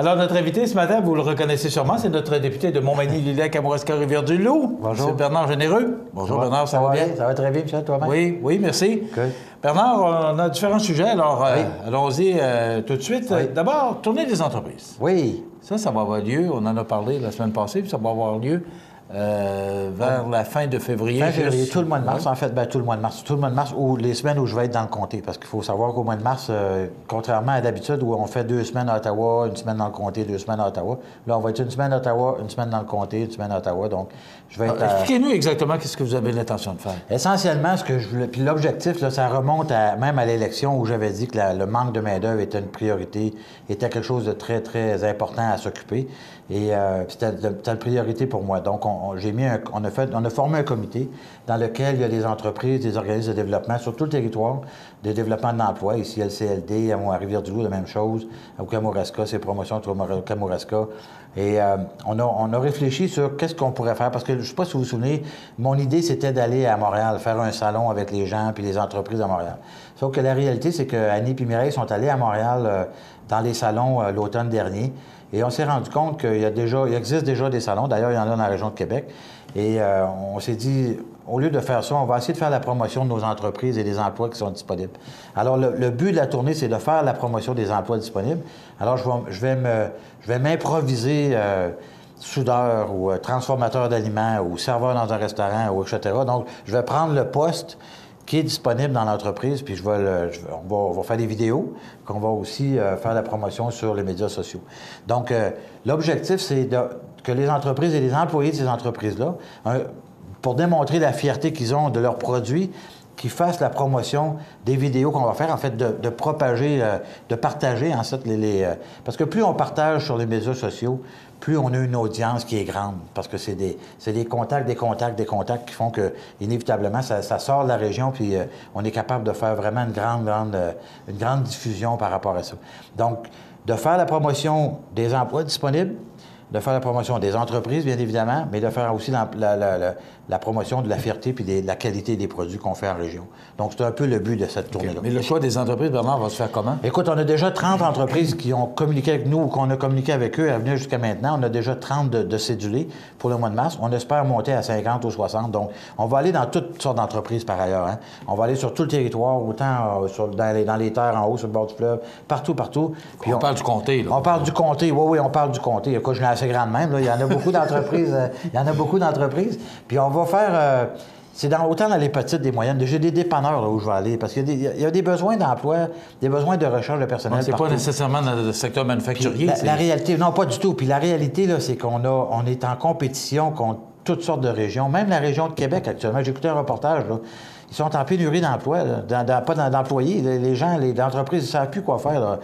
Alors, notre invité ce matin, vous le reconnaissez sûrement, c'est notre député de Montmagny, Lillet, Kamouraska, Rivière-du-Loup. Bonjour. C'est Bernard Généreux. Bonjour, Bernard, ça, va bien? Ça va très bien, Michel, toi-même? Oui, oui, merci. Bernard, on a différents sujets, alors euh, allons-y euh, tout de suite. Oui. D'abord, tournée des entreprises. Oui. Ça, ça va avoir lieu, on en a parlé la semaine passée, puis ça va avoir lieu euh, vers la fin de février. Fin février, juste- tout le mois de mars, en fait, ben, tout le mois de mars. Tout le mois de mars, ou les semaines où je vais être dans le comté. Parce qu'il faut savoir qu'au mois de mars, euh, contrairement à d'habitude où on fait deux semaines à Ottawa, une semaine dans le comté, deux semaines à Ottawa, là, on va être une semaine à Ottawa, une semaine dans le comté, une semaine à Ottawa. Donc, je vais être. Ah, à- Expliquez-nous exactement qu'est-ce que vous avez l'intention de faire. Essentiellement, ce que je voulais. Puis l'objectif, là, ça remonte à, même à l'élection où j'avais dit que la- le manque de main-d'œuvre était une priorité, était quelque chose de très, très important à s'occuper. Et euh, c'était une priorité pour moi. Donc, on, on- a formé un comité dans lequel il y a des entreprises, des organismes de développement sur tout le territoire, de développement de l'emploi. Ici, LCLD, à Rivière-du-Loup, la même chose. Au Kamouraska, c'est promotion au Kamouraska. Et euh, on, a, réfléchi sur qu'est-ce qu'on pourrait faire. Parce que je ne sais pas si vous vous souvenez, mon idée, c'était d'aller à Montréal, faire un salon avec les gens puis les entreprises à Montréal. Sauf que la réalité, c'est que Annie et Mireille sont allés à Montréal euh, dans les salons euh, l'automne dernier. Et on s'est rendu compte qu'il y a déjà, il existe déjà des salons. D'ailleurs, il y en a dans la région de Québec. Et euh, on s'est dit, au lieu de faire ça, on va essayer de faire la promotion de nos entreprises et des emplois qui sont disponibles. Alors, le, but de la tournée, c'est de faire la promotion des emplois disponibles. Alors, je vais, je vais je vais m'improviser euh, soudeur ou transformateur d'aliments ou serveur dans un restaurant ou etc. Donc, je vais prendre le poste qui est disponible dans l'entreprise, puis je vais, on, va, faire des vidéos, qu'on va aussi euh, faire la promotion sur les médias sociaux. Donc, euh, l'objectif, c'est que les entreprises et les employés de ces entreprises-là, pour démontrer la fierté qu'ils ont de leurs produits, qu'ils fassent la promotion des vidéos qu'on va faire, en fait, de, propager, euh, de partager, en fait, les... les, euh, parce que plus on partage sur les médias sociaux, plus on a une audience qui est grande, parce que c'est des, des contacts, des contacts, des contacts qui font que, inévitablement, ça, sort de la région, puis euh, on est capable de faire vraiment une grande, grande, une grande diffusion par rapport à ça. Donc, de faire la promotion des emplois disponibles, de faire la promotion des entreprises, bien évidemment, mais de faire aussi la, la- la- la- la promotion de la fierté puis des- de la qualité des produits qu'on fait en région. Donc, c'est un peu le but de cette tournée-là. Mais le choix des entreprises, Bernard, va se faire comment? Écoute, on a déjà 30 entreprises qui ont communiqué avec nous ou qu'on a communiqué avec eux à venir jusqu'à maintenant. On a déjà 30 de, de cédulés pour le mois de mars. On espère monter à 50 ou 60. Donc, on va aller dans toutes sortes d'entreprises par ailleurs. hein. On va aller sur tout le territoire, autant euh, sur- dans, les, dans les terres en haut, sur le bord du fleuve, partout, partout. Puis On parle du comté, là. On parle du comté, oui, oui, on parle du comté. Écoute, je assez grande même. là. Il y en a beaucoup d'entreprises. euh, il y en a beaucoup d'entreprises. Puis on va faire. euh, c'est dans, autant dans les petites, des moyennes. J'ai des dépanneurs là, où je vais aller parce qu'il y, a des- il y a des besoins d'emploi, des besoins de recherche de personnel. C'est pas nécessairement dans le secteur manufacturier. La, la réalité, non, pas du tout. Puis la réalité, là, c'est qu'on a, on est en compétition contre toutes sortes de régions, même la région de Québec actuellement. J'ai écouté un reportage, là. Ils sont en pénurie d'emploi, pas d'employés. Les, gens, les entreprises ne savent plus quoi faire. là.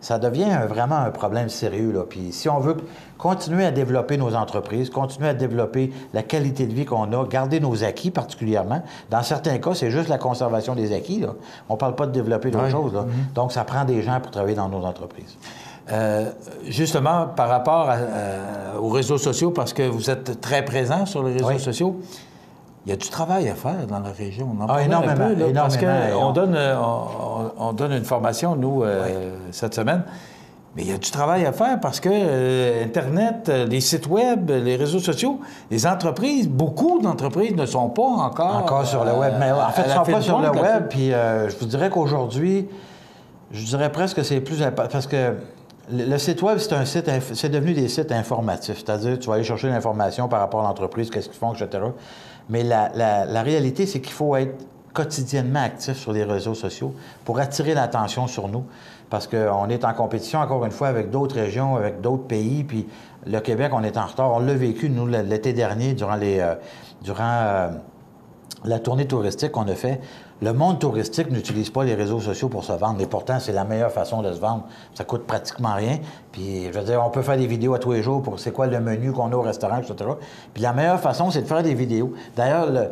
Ça devient un- vraiment un problème sérieux. Là. Puis si on veut continuer à développer nos entreprises, continuer à développer la qualité de vie qu'on a, garder nos acquis particulièrement, dans certains cas, c'est juste la conservation des acquis. Là. On ne parle pas de développer d'autres choses. Là. Donc, ça prend des gens pour travailler dans nos entreprises. Euh, justement, par rapport à- euh, aux réseaux sociaux, parce que vous êtes très présent sur les réseaux Oui. sociaux, il y a du travail à faire dans la région. On en Ah, un énormément, peu, là, parce énormément. qu'on On- donne, on, on donne une formation, nous, euh, cette semaine. Mais il y a du travail à faire parce que euh, Internet, euh, les sites Web, les réseaux sociaux, les entreprises, beaucoup d'entreprises ne sont pas encore... Encore sur le web. Mais en fait, ils la sont pas sur le web. Puis je vous dirais qu'aujourd'hui, je dirais presque que c'est plus impo- parce que le site web, c'est un site, c'est devenu des sites informatifs. C'est-à-dire, tu vas aller chercher l'information par rapport à l'entreprise, qu'est-ce qu'ils font, etc. Mais la, réalité, c'est qu'il faut être quotidiennement actif sur les réseaux sociaux pour attirer l'attention sur nous. Parce qu'on est en compétition, encore une fois, avec d'autres régions, avec d'autres pays. Puis le Québec, on est en retard. On l'a vécu, nous, l'été dernier, durant euh, euh, la tournée touristique qu'on a fait, le monde touristique n'utilise pas les réseaux sociaux pour se vendre. Et pourtant, c'est la meilleure façon de se vendre. Ça coûte pratiquement rien. Puis, je veux dire, on peut faire des vidéos à tous les jours pour c'est quoi le menu qu'on a au restaurant, etc. Puis la meilleure façon, c'est de faire des vidéos. D'ailleurs, le-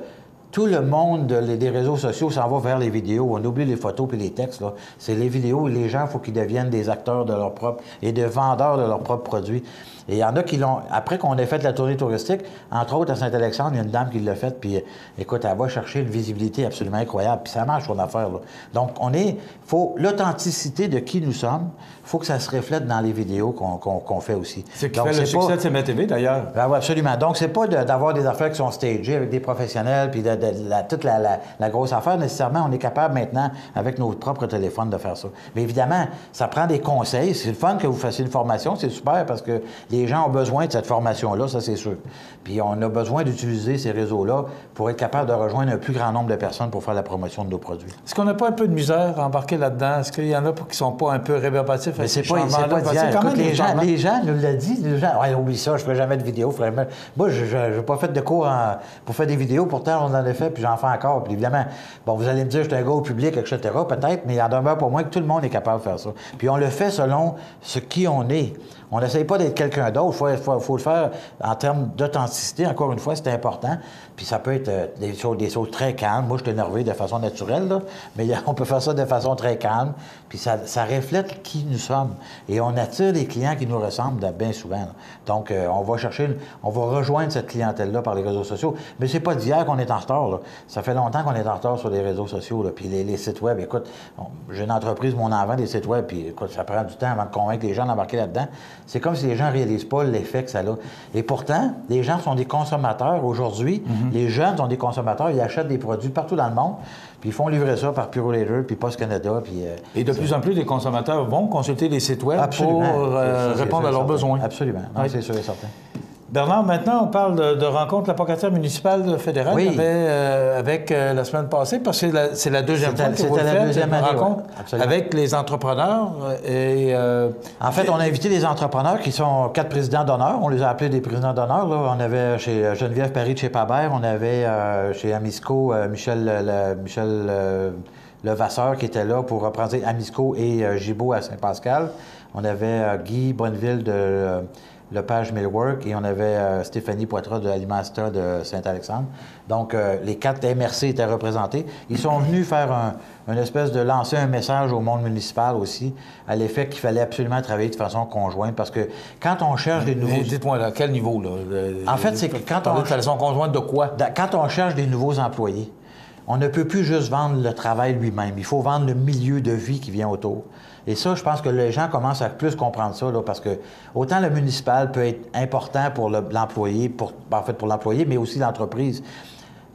tout le monde des réseaux sociaux s'en va vers les vidéos. On oublie les photos et les textes. C'est les vidéos et les gens, il faut qu'ils deviennent des acteurs de leur propre et des vendeurs de leurs propres produits. Et il y en a qui l'ont. Après qu'on ait fait la tournée touristique, entre autres à Saint-Alexandre, il y a une dame qui l'a faite, puis écoute, elle va chercher une visibilité absolument incroyable, puis ça marche son affaire. Donc, on est. faut l'authenticité de qui nous sommes, il faut que ça se reflète dans les vidéos qu'on fait aussi. C'est qui fait le succès de CMTV, d'ailleurs. Ben oui, absolument. Donc, c'est pas d'avoir des affaires qui sont stagées avec des professionnels, puis de, toute la, grosse affaire. Nécessairement, on est capable maintenant, avec nos propres téléphones, de faire ça. Mais évidemment, ça prend des conseils. C'est le fun que vous fassiez une formation, c'est super parce que les gens ont besoin de cette formation-là, ça c'est sûr. Puis on a besoin d'utiliser ces réseaux-là pour être capable de rejoindre un plus grand nombre de personnes pour faire la promotion de nos produits. Est-ce qu'on n'a pas un peu de misère à embarquer là-dedans? Est-ce qu'il y en a qui ne sont pas un peu réverbatifs mais c'est pas, pas d'hier. les, gens, les gens nous l'ont dit. Les gens, ouais, oublie ça, je ne ferai jamais de vidéo. Moi, je n'ai pas fait de cours pour faire des vidéos. Pourtant, on en fait, puis j'en fais encore. Puis évidemment, bon, vous allez me dire, je suis un gars au public, etc. Peut-être, mais il en demeure pour moi que tout le monde est capable de faire ça. Puis on le fait selon ce qui on est. On n'essaye pas d'être quelqu'un d'autre. Il faut, le faire en termes d'authenticité. Encore une fois, c'est important. Puis ça peut être euh, des choses, très calmes. Moi, je suis énervé de façon naturelle, mais on peut faire ça de façon très calme. Puis ça, reflète qui nous sommes. Et on attire des clients qui nous ressemblent bien souvent. Donc, euh, on va chercher, on va rejoindre cette clientèle-là par les réseaux sociaux. Mais c'est pas d'hier qu'on est en retard. Ça fait longtemps qu'on est en retard sur les réseaux sociaux. Puis les, sites web, écoute, j'ai une entreprise, mon en vend des sites web, puis écoute, ça prend du temps avant de convaincre les gens d'embarquer là-dedans. C'est comme si les gens ne réalisent pas l'effet que ça a. Et pourtant, les gens sont des consommateurs aujourd'hui. Mhm. Les jeunes sont des consommateurs. Ils achètent des produits partout dans le monde. Puis ils font livrer ça par Purolator, puis Post Canada. Puis, euh, Et de plus en plus, les consommateurs vont consulter les sites web pour euh, répondre à leurs besoins. Absolument. C'est sûr et certain. Bernard, maintenant, on parle de, rencontre la pocatière municipale fédérale oui. Euh, avec euh, la semaine passée, parce que c'est la, deuxième fois que vous faites, deuxième rencontre avec les entrepreneurs. Et, euh, en fait, on a invité les entrepreneurs qui sont quatre présidents d'honneur. On les a appelés des présidents d'honneur. On avait chez Geneviève Paris de chez Pabert, on avait chez Amisco Michel, le, Michel Levasseur qui était là pour représenter Amisco et Gibault à Saint-Pascal. On avait Guy Bonneville de le page Millwork et on avait euh, Stéphanie Poitras de l'Alimentation de Saint-Alexandre. Donc, euh, les quatre MRC étaient représentés. Ils sont venus faire un, une espèce de lancer un message au monde municipal aussi, à l'effet qu'il fallait absolument travailler de façon conjointe parce que quand on cherche des nouveaux. Dites-moi, à quel niveau, là? En fait, c'est que quand on. De façon conjointe de quoi? Quand on cherche des nouveaux employés, on ne peut plus juste vendre le travail lui-même. Il faut vendre le milieu de vie qui vient autour. Et ça, je pense que les gens commencent à plus comprendre ça, parce que autant le municipal peut être important pour l'employé, pour, en fait pour l'employé, mais aussi l'entreprise.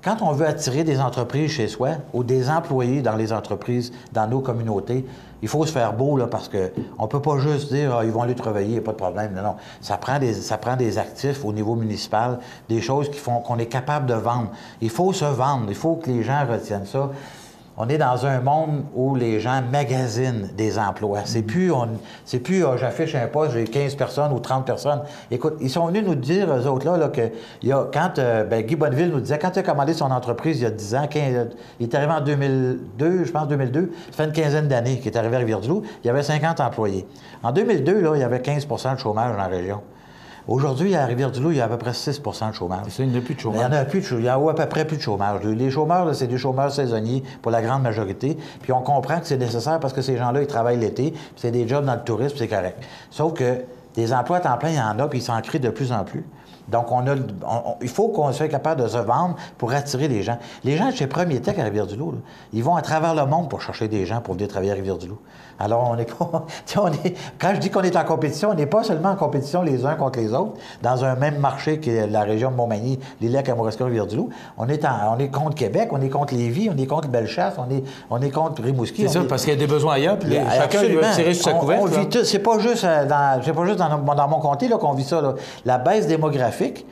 Quand on veut attirer des entreprises chez soi ou des employés dans les entreprises, dans nos communautés, il faut se faire beau, là, parce qu'on ne peut pas juste dire ah, ils vont aller travailler, pas de problème. Non, non. Ça prend, des, ça prend des actifs au niveau municipal, des choses qui font qu'on est capable de vendre. Il faut se vendre, il faut que les gens retiennent ça on est dans un monde où les gens magasinent des emplois. C'est mm-hmm. plus, on, c'est plus, ah, j'affiche un poste, j'ai 15 personnes ou 30 personnes. Écoute, ils sont venus nous dire, eux autres, là, que il y a, quand, euh, ben, Guy Bonneville nous disait, quand il a commandé son entreprise il y a 10 ans, il est arrivé en 2002, je pense 2002, ça fait une quinzaine d'années qu'il est arrivé à Rivière-du-Loup, il y avait 50 employés. En 2002, là, il y avait 15% de chômage dans la région. Aujourd'hui, à Rivière-du-Loup, il y a à peu près 6% de chômage. il n'y a plus de chômage. Il n'y en a plus de chômage. Il y a à peu près plus de chômage. Les chômeurs, c'est des chômeurs saisonniers pour la grande majorité. Puis on comprend que c'est nécessaire parce que ces gens-là, ils travaillent l'été, c'est des jobs dans le tourisme, c'est correct. Sauf que des emplois à temps plein, il y en a, puis ils s'en créent de plus en plus. Donc, on a, il faut qu'on soit capable de se vendre pour attirer les gens. Les gens chez Premier Tech à Rivière-du-Loup, ils vont à travers le monde pour chercher des gens pour venir travailler à Rivière-du-Loup. Alors, on est pas. On est, quand je dis qu'on est en compétition, on n'est pas seulement en compétition les uns contre les autres, dans un même marché qui est la région de Montmagny, les lacs Kamouraska, Rivière-du-Loup. On est, on est contre Québec, on est contre Lévis, on est contre Bellechasse, on est, on est contre Rimouski. C'est ça, parce qu'il y a des besoins ailleurs, puis chacun veut tirer sur sa couverture. C'est pas juste euh, dans, pas juste dans, dans mon comté qu'on vit ça. La baisse démographique,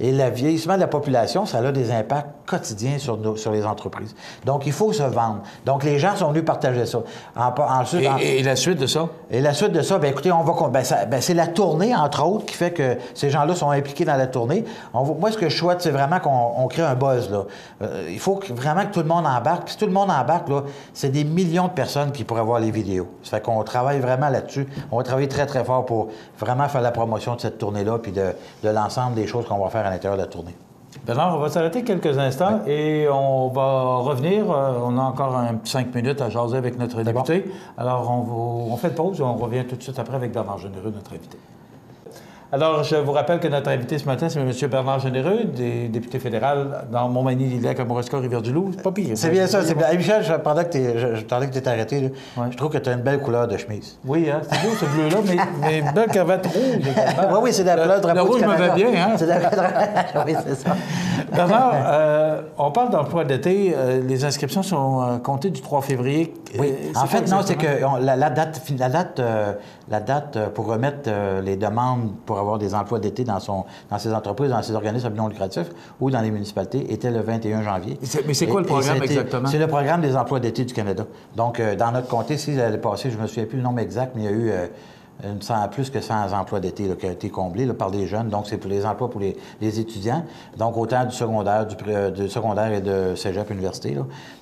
et le vieillissement de la population, ça a des impacts quotidiens sur, nos, sur les entreprises. Donc, il faut se vendre. Donc, les gens sont venus partager ça. ensuite, et, la suite de ça? Et la suite de ça, bien, écoutez, on va. Ben, ben, c'est la tournée, entre autres, qui fait que ces gens-là sont impliqués dans la tournée. moi, ce que je souhaite, c'est vraiment qu'on crée un buzz. Là. Euh, il faut vraiment que tout le monde embarque. Puis, si tout le monde embarque, là, c'est des millions de personnes qui pourraient voir les vidéos. Ça fait qu'on travaille vraiment là-dessus. On va travailler très, très fort pour vraiment faire la promotion de cette tournée-là, puis de, de l'ensemble des choses qu'on va faire à l'intérieur de la tournée. Bernard, on va s'arrêter quelques instants et on va revenir. Euh, on a encore un, cinq minutes à jaser avec notre député. Alors, on, on fait une pause et on revient tout de suite après avec Bernard Généreux, notre invité. Alors, je vous rappelle que notre invité ce matin, c'est M. Bernard Généreux, député fédéral dans Montmagny, Liliac, Kamouraska, Rivière-du-Loup. C'est pas pire. C'est bien ça. C'est bien. Michel, pendant que tu étais arrêté, je trouve que tu as une belle couleur de chemise. Oui, hein, c'est beau ce bleu-là, mais, mais une belle cravate rouge. oui, oui, c'est la couleur drapeau Le rouge me va bien, hein? C'est la Oui, c'est ça. Bernard, euh, on parle d'emploi d'été. Euh, les inscriptions sont euh, comptées du 3 février. Oui. En fait, non, c'est que la, date, la date, la date pour remettre les demandes pour avoir des emplois d'été dans, son, dans ses entreprises, dans ses organismes non lucratifs ou dans les municipalités était le 21 janvier. Mais c'est quoi le programme exactement? C'est le programme des emplois d'été du Canada. Donc, dans notre comté, si l'année passée, je ne me souviens plus le nombre exact, mais il y a eu euh, plus que 100 emplois d'été qui ont été comblés par des jeunes. Donc, c'est pour les emplois pour les, étudiants. Donc, autant du secondaire, du, euh, secondaire et de cégep université.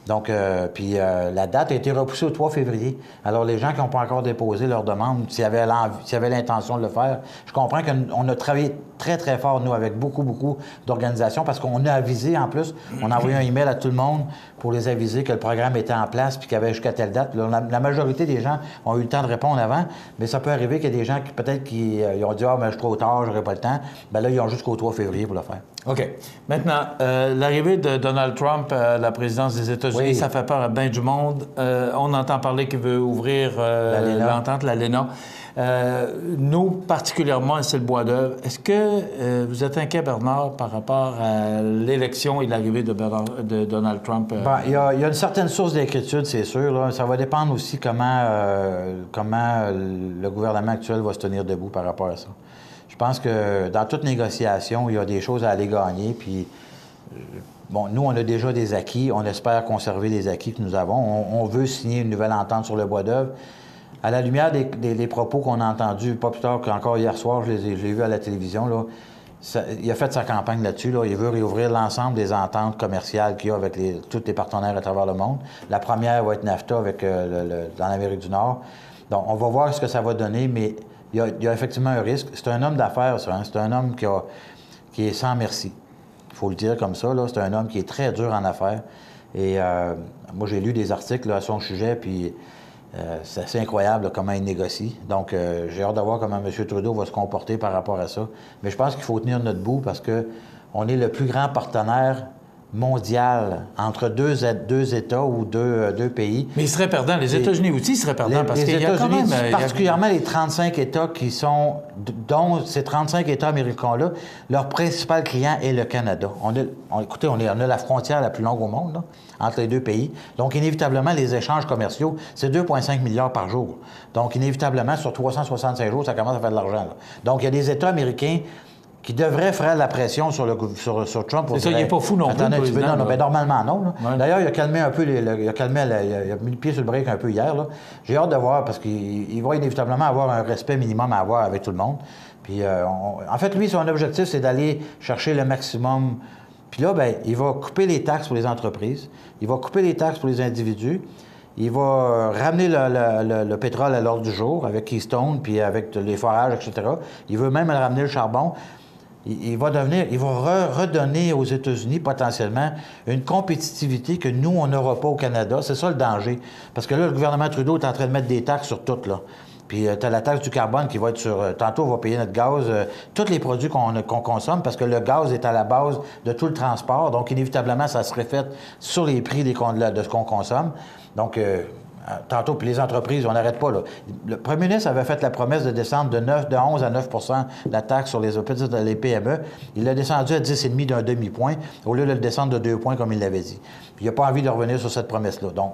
Donc, euh, puis euh, la date a été repoussée au 3 février. Alors, les gens qui n'ont pas encore déposé leur demande, s'ils avaient l'intention de le faire, je comprends qu'on a travaillé très, très fort, nous, avec beaucoup, beaucoup d'organisations, parce qu'on a avisé, en plus, on a envoyé un email à tout le monde pour les aviser que le programme était en place puis qu'il y avait jusqu'à telle date. La, majorité des gens ont eu le temps de répondre avant, mais ça peut arriver qu'il y ait des gens qui, peut-être, qui euh, ont dit « Ah, mais je suis trop tard, j'aurai pas le temps ». Ben là, ils ont jusqu'au 3 février pour le faire. OK. Maintenant, euh, l'arrivée de Donald Trump à la présidence des États-Unis, ça fait peur à bien du monde. Euh, on entend parler qu'il veut ouvrir l'entente, la LENA. Euh, nous, particulièrement, c'est le bois d'œuvre. Est-ce que euh, vous êtes inquiet, Bernard, par rapport à l'élection et l'arrivée de, Donald Trump? Euh? il, y a, une certaine source d'inquiétude, c'est sûr. Ça va dépendre aussi comment, comment le gouvernement actuel va se tenir debout par rapport à ça. Je pense que dans toute négociation, il y a des choses à aller gagner. Puis, bon, nous, on a déjà des acquis. On espère conserver les acquis que nous avons. On, on veut signer une nouvelle entente sur le bois d'œuvre à la lumière des, propos qu'on a entendus, pas plus tard qu'encore hier soir, je l'ai vu à la télévision, là, il a fait sa campagne là-dessus. Là. Il veut réouvrir l'ensemble des ententes commerciales qu'il y a avec les, tous les partenaires à travers le monde. La première va être NAFTA avec, euh, l'Amérique du Nord. Donc, on va voir ce que ça va donner, mais il y a, effectivement un risque. C'est un homme d'affaires, ça. Hein. C'est un homme qui, a, qui est sans merci. Il faut le dire comme ça. C'est un homme qui est très dur en affaires. Et euh, moi, j'ai lu des articles à son sujet, puis euh, c'est assez incroyable comment il négocie. Donc, euh, j'ai hâte de voir comment M. Trudeau va se comporter par rapport à ça. Mais je pense qu'il faut tenir notre bout parce que on est le plus grand partenaire mondial entre deux, deux États ou deux, euh, deux, pays. Mais ils seraient perdants. Les États-Unis aussi seraient perdants parce qu'il y a quand même... Particulièrement les 35 États qui sont... dont ces 35 États américains-là, leur principal client est le Canada. On a, écoutez, on, est, on a la frontière la plus longue au monde, entre les deux pays. Donc, inévitablement, les échanges commerciaux, c'est 2,5 milliards par jour. Donc, inévitablement, sur 365 jours, ça commence à faire de l'argent. Donc, il y a des États américains qui devrait faire la pression sur, le, sur, sur Trump. C'est ça, il n'est pas fou non plus. non, non, ben, normalement, non. D'ailleurs, il a calmé un peu, il, a calmé, il a mis le pied sur le break un peu hier. J'ai hâte de voir parce qu'il va inévitablement avoir un respect minimum à avoir avec tout le monde. Puis, euh, en fait, lui, son objectif, c'est d'aller chercher le maximum. Puis là, ben, il va couper les taxes pour les entreprises, il va couper les taxes pour les individus. Il va ramener le, pétrole à l'ordre du jour avec Keystone, puis avec les forages, etc. Il veut même ramener le charbon il, va devenir, il va redonner aux États-Unis potentiellement une compétitivité que nous, on n'aura pas au Canada. C'est ça le danger. Parce que là, le gouvernement Trudeau est en train de mettre des taxes sur tout, là. Puis euh, tu as la taxe du carbone qui va être sur. Euh, tantôt, on va payer notre gaz, euh, tous les produits qu'on consomme, parce que le gaz est à la base de tout le transport. Donc, inévitablement, ça se reflète sur les prix des, de ce qu'on consomme. Donc, tantôt, puis les entreprises, on n'arrête pas. Là. Le premier ministre avait fait la promesse de descendre de, 9, de 11 à 9% la taxe sur les petites les PME. Il l'a descendu à 10,5 d'un demi-point, au lieu de le descendre de 2 points comme il l'avait dit. Puis il n'a pas envie de revenir sur cette promesse-là. Donc,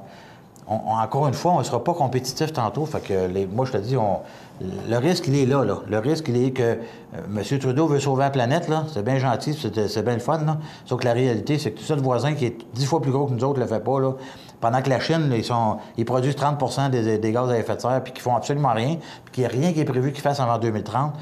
encore une fois, on ne sera pas compétitif tantôt. Fait que les, moi, je te dis, le risque, il est là, là. Le risque, il est que euh, M. Trudeau veut sauver la planète. C'est bien gentil, c'est bien le fun, là. Sauf que la réalité, c'est que tout ça, le voisin qui est dix fois plus gros que nous autres ne le fait pas, là. Pendant que la Chine, ils, produisent 30% des, gaz à effet de serre, puis qu'ils font absolument rien, puis qu'il n'y a rien qui est prévu qu'ils fassent avant 2030.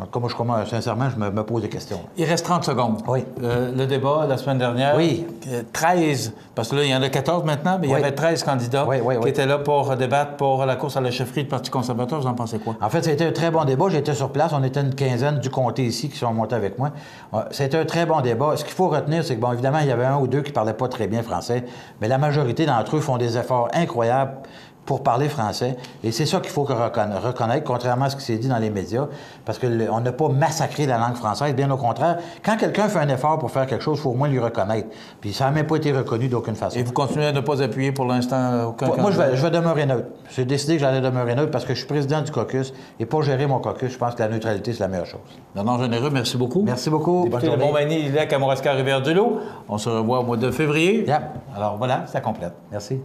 En tout cas, moi, je commence, sincèrement, je me, me pose des questions. Il reste 30 secondes. Oui. Euh, le débat la semaine dernière. Oui. euh, 13, parce que là, il y en a 14 maintenant, mais il y avait 13 candidats Oui, qui étaient là pour débattre pour la course à la chefferie du Parti conservateur. Vous en pensez quoi? En fait, été un très bon débat. J'étais sur place. On était une quinzaine du comté ici qui sont montés avec moi. Euh, C'était un très bon débat. Ce qu'il faut retenir, c'est que, bon, évidemment, il y avait un ou deux qui ne parlaient pas très bien français, mais la majorité d'entre eux font des efforts incroyables pour parler français. Et c'est ça qu'il faut reconna- reconnaître, contrairement à ce qui s'est dit dans les médias, parce qu'on n'a pas massacré la langue française. Bien au contraire, quand quelqu'un fait un effort pour faire quelque chose, il faut au moins lui reconnaître. Puis ça n'a même pas été reconnu d'aucune façon. Et vous continuez à ne pas appuyer pour l'instant aucun Moi, je vais, je vais demeurer neutre. J'ai décidé que j'allais demeurer neutre parce que je suis président du caucus et pour gérer mon caucus, je pense que la neutralité, c'est la meilleure chose. Bernard Généreux, merci beaucoup. Merci beaucoup. Député de. Montmagny, Kamouraska, Rivière-du-Loup. On se revoit au mois de février. Alors voilà, ça complète. Merci.